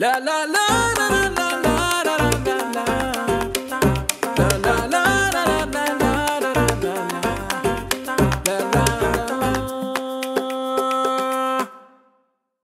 La la la la la. la.